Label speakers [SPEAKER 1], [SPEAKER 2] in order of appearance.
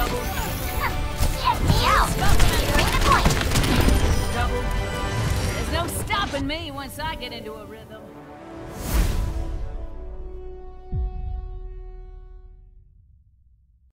[SPEAKER 1] Check
[SPEAKER 2] me out. Bring the point. Double.
[SPEAKER 1] There's no stopping me once I get into a rhythm.